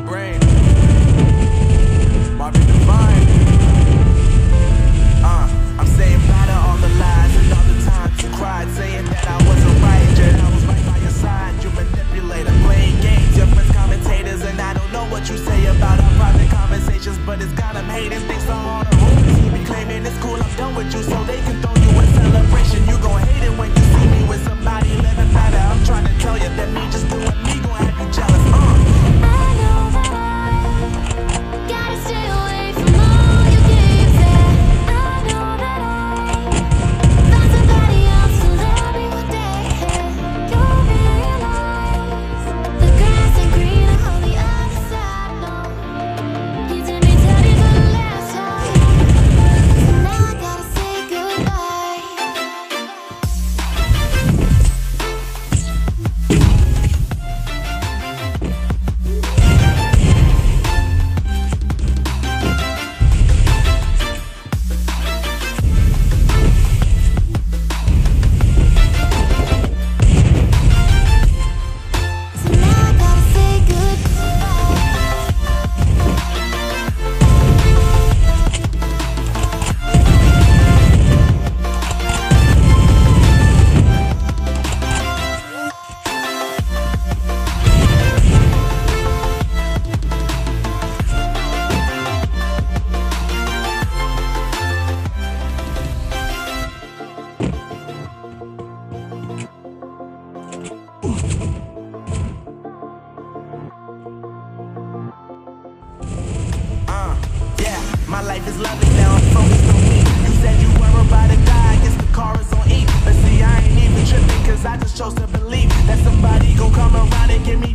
brown bread.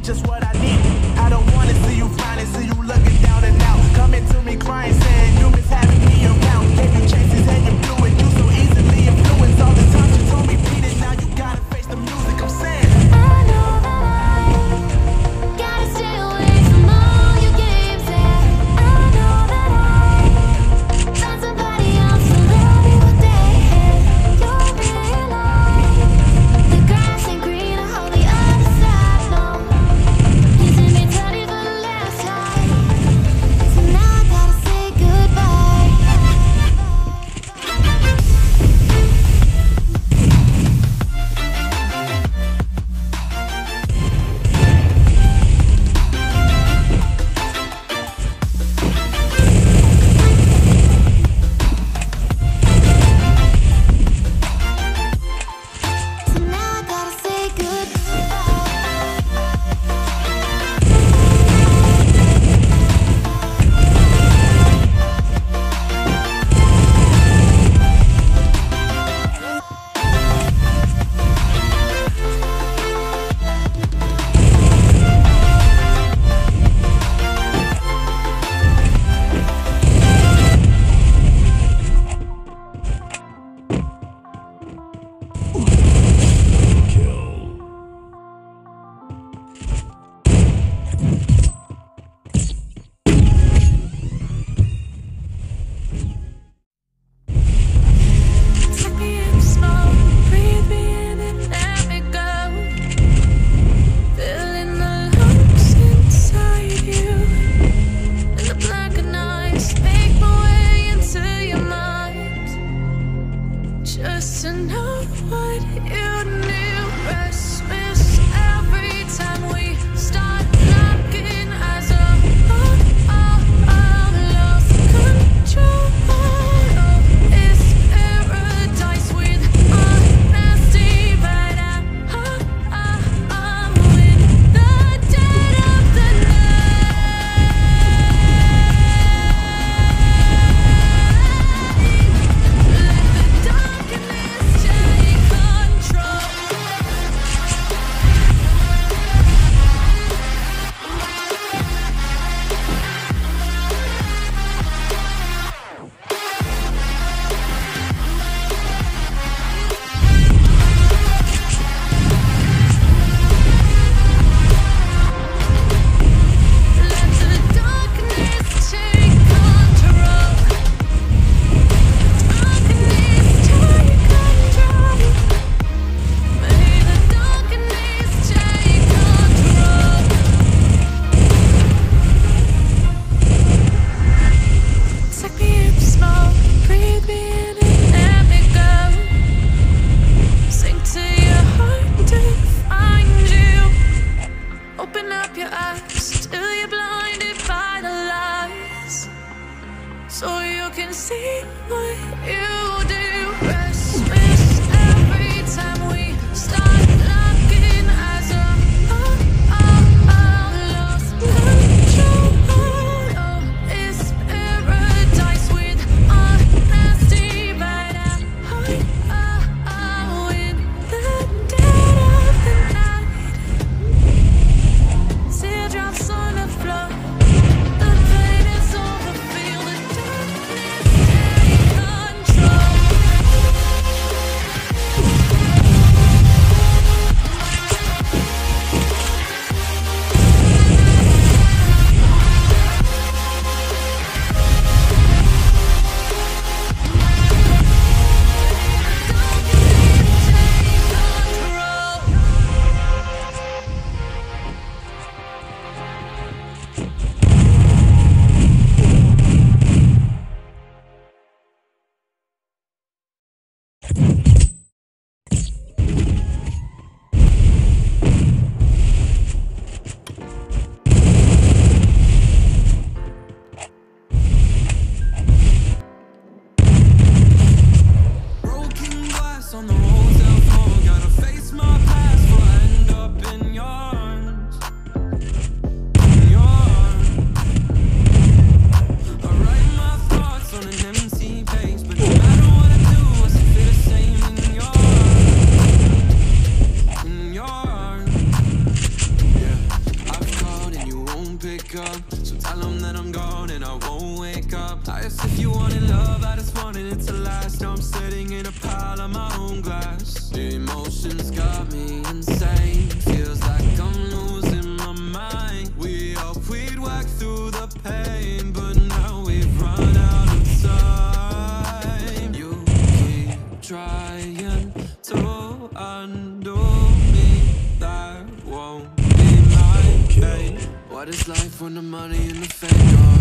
Just what I. to know what you knew, What is life when the money and the fame gone?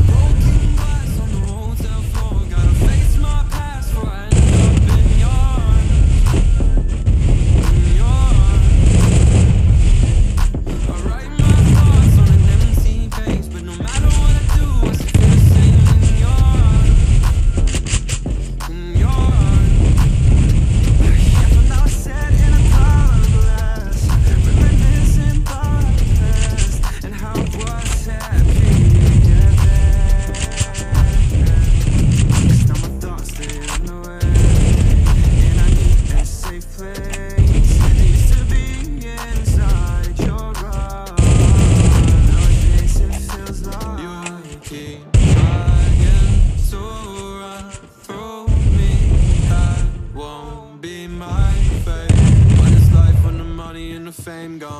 time gone.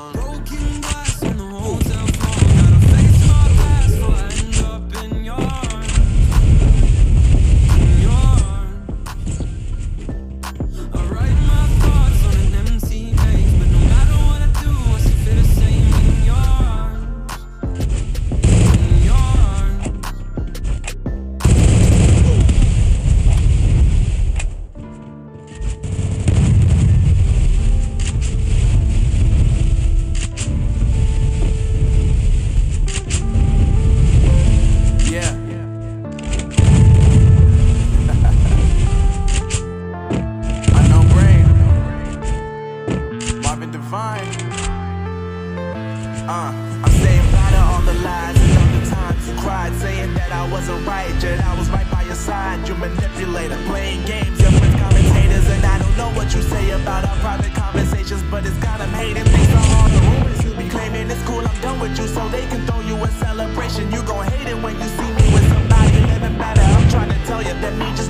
right, yet I was right by your side. You manipulator, playing games, you're with commentators, and I don't know what you say about our private conversations, but it's got them hating. Things are all the rumors you be claiming. It's cool, I'm done with you, so they can throw you a celebration. You gon' hate it when you see me with somebody living better. I'm trying to tell you that me just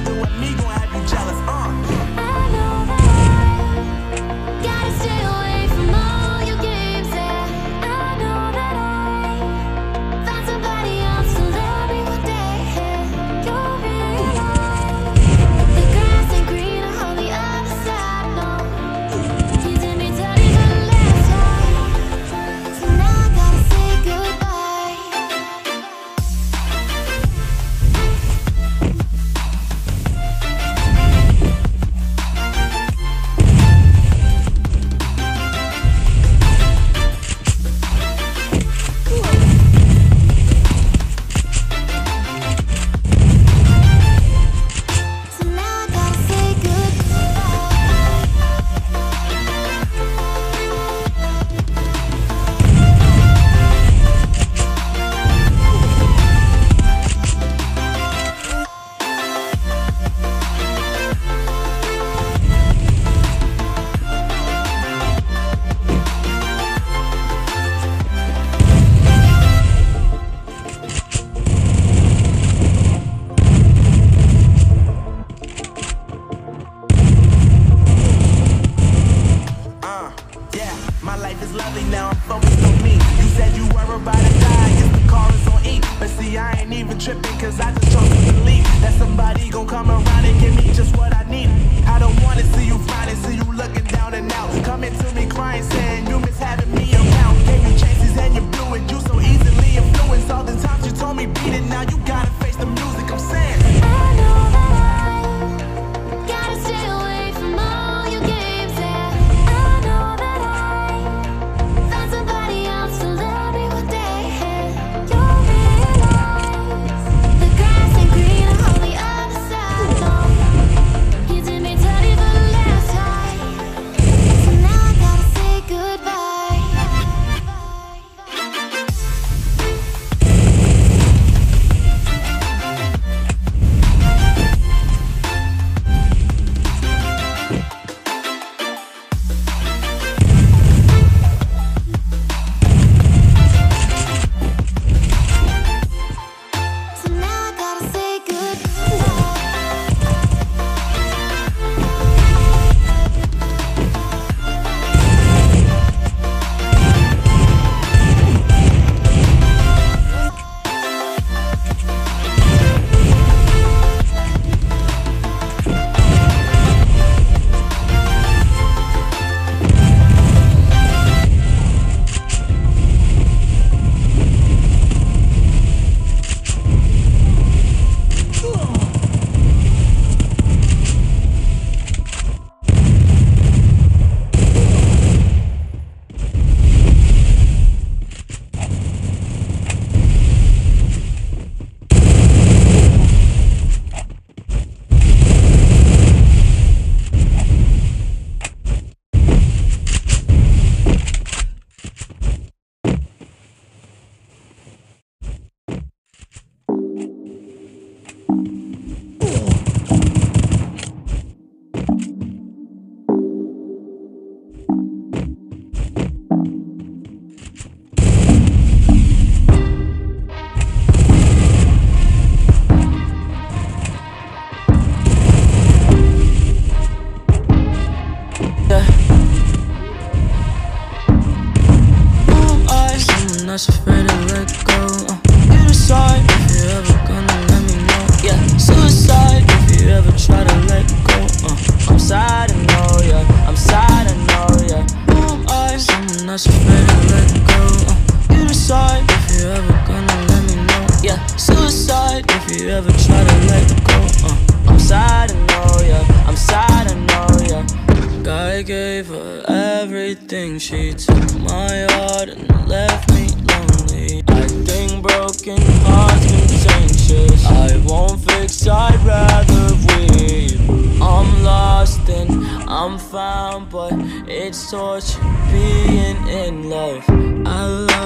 you ever try to let go. Uh, I'm sad, I know, yeah. I'm sad, I know, yeah. God gave her everything. She took my heart and left me lonely. I think broken hearts contentious. I won't fix, I'd rather weep. I'm lost and I'm found, but it's torture being in love. I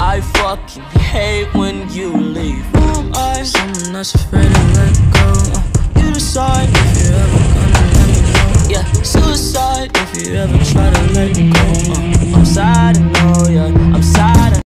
I fucking hate when you leave. Who am I? Someone that's afraid to let go. Uh, you decide if you're ever gonna let me know. Yeah, suicide if you ever try to let me go. Uh, I'm sad, I know, yeah. I'm sad,